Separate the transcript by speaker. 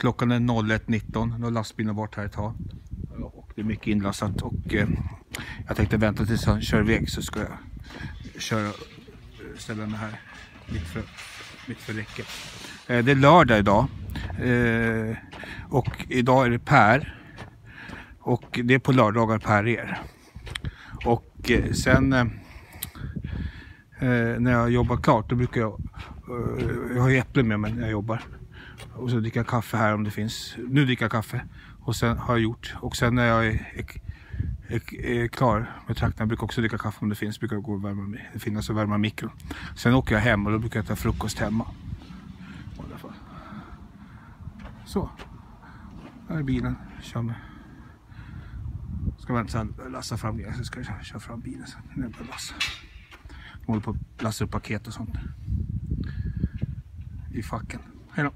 Speaker 1: Klockan är 01.19. Nu har lastbilen varit här ett tag. Och det är mycket inlastat och eh, jag tänkte vänta tills han kör iväg så ska jag köra, ställa mig här mitt för, mitt för räcket. Eh, det är lördag idag. Eh, och idag är det Per. Och det är på lördagar Per er. Och eh, sen eh, eh, när jag jobbar klart då brukar jag, eh, jag har ju äpplen med mig när jag jobbar. Och så dricker jag kaffe här om det finns. Nu dricker jag kaffe. Och sen har jag gjort. Och sen när jag är, är, är, är klar med traktorn, jag brukar också dricka kaffe om det finns. Brukar jag gå och värma, det finns och värma mikron. Sen åker jag hem och då brukar jag äta frukost hemma. Så. Här är bilen. Kör med. Ska vänta sen lassa fram bilen så ska jag köra fram bilen sen. När jag lassa. De håller på att lassa upp paket och sånt. I facken. Hej då.